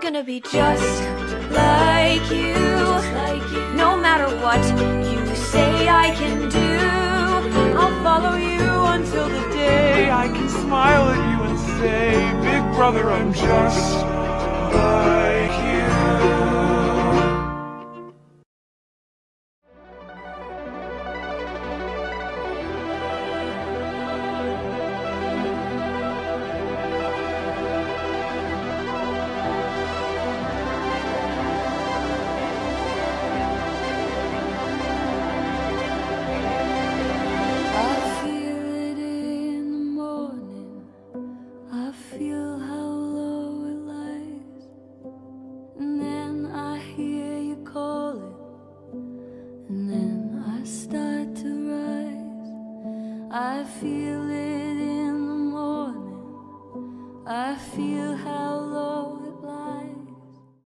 I'm gonna be just like you. No matter what you say I can do, I'll follow you until the day I can smile at you and say, Big brother, I'm just I feel how low it lies, and then I hear you calling, and then I start to rise. I feel it in the morning, I feel how low.